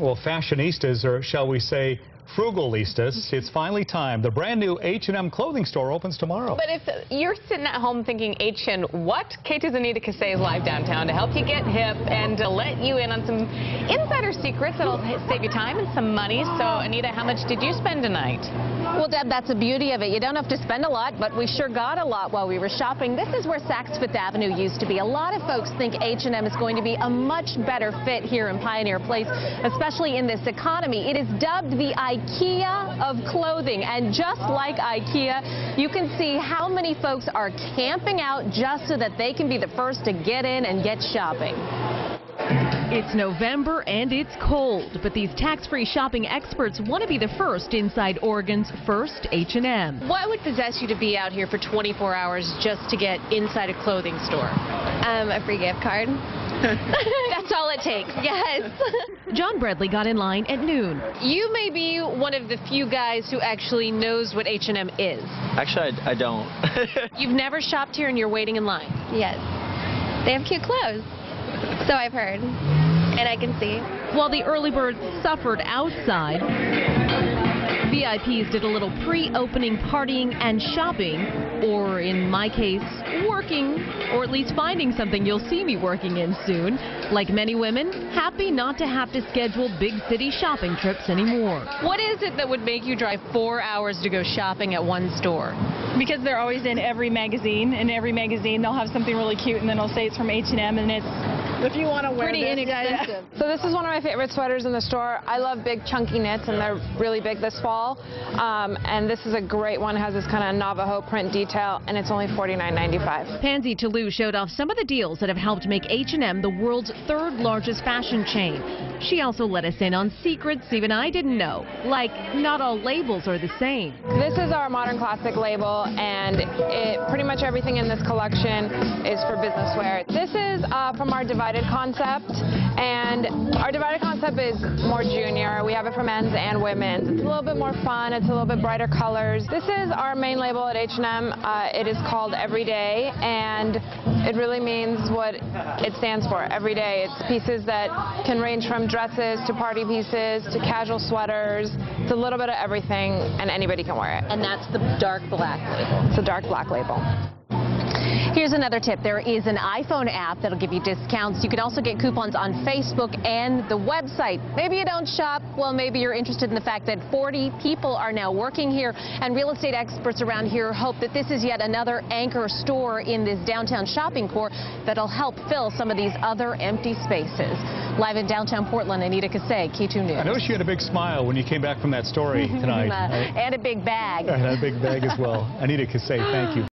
Well, fashionistas, or shall we say, frugalistas, it's finally time. The brand new H&M clothing store opens tomorrow. But if you're sitting at home thinking H&M, what? KATU's Anita Kissée is live downtown to help you get hip and to let you in on some insider secrets that'll save you time and some money. So, Anita, how much did you spend tonight? Well, Deb, that's the beauty of it. You don't have to spend a lot, but we sure got a lot while we were shopping. This is where Saks Fifth Avenue used to be. A lot of folks think H&M is going to be a much better fit here in Pioneer Place, especially in this economy. It is dubbed the IKEA of clothing, and just like IKEA, you can see how many folks are camping out just so that they can be the first to get in and get shopping. It's November and it's cold, but these tax-free shopping experts want to be the first inside Oregon's first H&M. What would possess you to be out here for 24 hours just to get inside a clothing store? Um, a free gift card. That's all it takes. Yes. John Bradley got in line at noon. You may be one of the few guys who actually knows what H&M is. Actually, I, I don't. You've never shopped here and you're waiting in line. yes. They have cute clothes. So I've heard. And I can see. While the early birds suffered outside, VIPs did a little pre-opening partying and shopping, or in my case, working, or at least finding something you'll see me working in soon. Like many women, happy not to have to schedule big city shopping trips anymore. What is it that would make you drive four hours to go shopping at one store? because they're always in every magazine. In every magazine, they'll have something really cute, and then they'll say it's from H&M, and it's if you want to wear Pretty this, inexpensive. So this is one of my favorite sweaters in the store. I love big chunky knits and they're really big this fall. Um, and this is a great one. It has this kind of Navajo print detail and it's only $49.95. Pansy Toulouse showed off some of the deals that have helped make H&M the world's third largest fashion chain. She also let us in on secrets even I didn't know, like not all labels are the same. This is our modern classic label and it, pretty much everything in this collection is for business wear. This is uh, from our divided concept and our divided concept is more junior. We have it for men's and women's. It's a little bit more fun. It's a little bit brighter colors. This is our main label at H&M. Uh, it is called Everyday and it really means what it stands for, every day. It's pieces that can range from dresses to party pieces to casual sweaters. It's a little bit of everything and anybody can wear it. And that's the dark black label. It's a dark black label. Here's another tip. There is an iPhone app that'll give you discounts. You can also get coupons on Facebook and the website. Maybe you don't shop. Well, maybe you're interested in the fact that 40 people are now working here, and real estate experts around here hope that this is yet another anchor store in this downtown shopping core that'll help fill some of these other empty spaces. Live in downtown Portland, Anita Kissée, KATU News. I noticed you had a big smile when you came back from that story tonight. and a big bag. and a big bag as well. Anita Kissée, thank you.